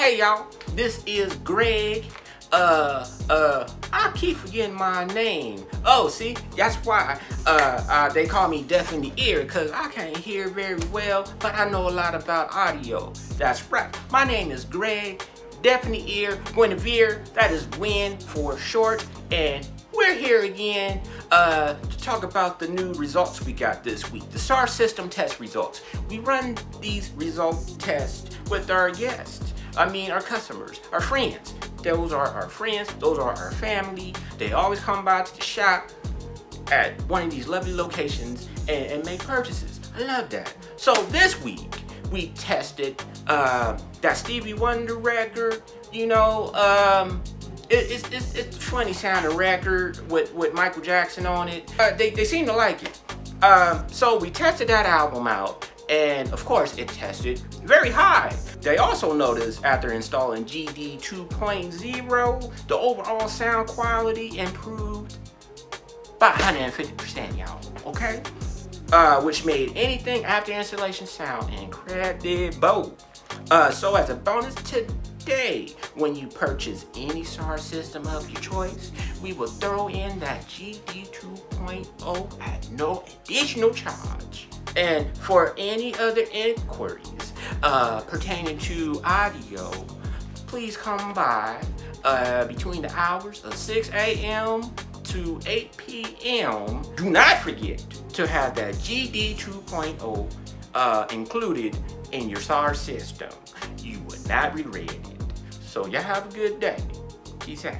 Hey y'all, this is Greg. Uh, uh, I keep forgetting my name. Oh, see, that's why uh, uh, they call me deaf in the ear, because I can't hear very well, but I know a lot about audio. That's right. My name is Greg, deaf in the ear, Guinevere, that is Win for short, and we're here again uh, to talk about the new results we got this week, the SAR system test results. We run these result tests with our guests, I mean our customers, our friends. Those are our friends, those are our family. They always come by to the shop at one of these lovely locations and, and make purchases. I love that. So this week, we tested uh, that Stevie Wonder record, you know, um, it, it's, it's, it's a funny sounding record with, with Michael Jackson on it. Uh, they, they seem to like it. Um, so we tested that album out and of course it tested very high. They also noticed after installing GD 2.0, the overall sound quality improved by 150%, y'all, okay? Uh, which made anything after installation sound incredible. Uh, so as a bonus today, when you purchase any SAR system of your choice, we will throw in that GD 2.0 at no additional charge. And for any other inquiries uh, pertaining to audio, please come by uh, between the hours of 6 a.m. to 8 p.m. Do not forget to have that GD 2.0 uh, included in your SAR system. You would not regret it. So y'all have a good day. Peace out.